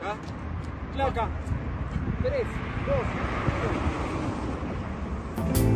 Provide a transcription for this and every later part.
Acá. Placa. 3, 2, 1.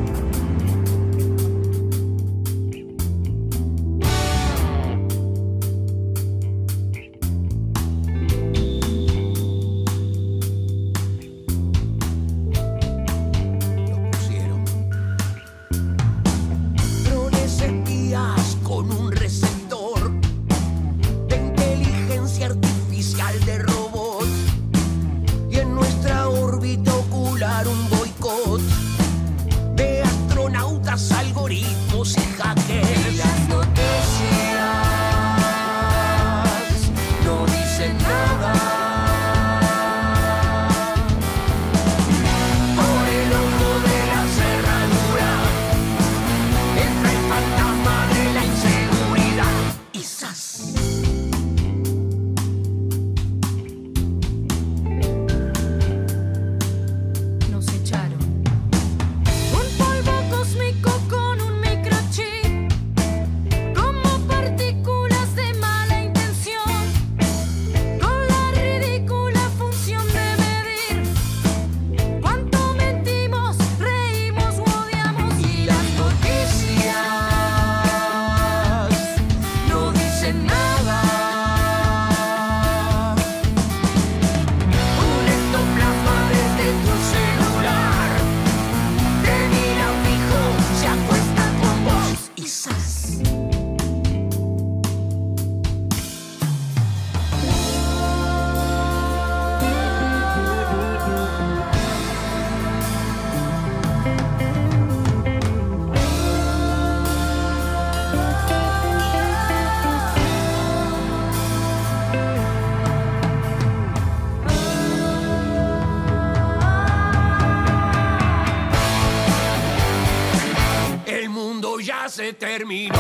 Se terminó.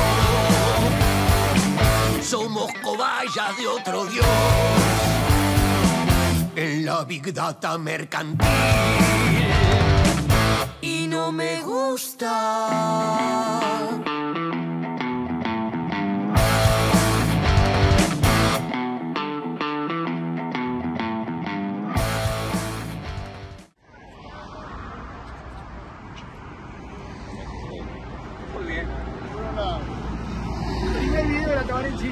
Somos cobayas de otro Dios en la Big Data mercantil. Not in G.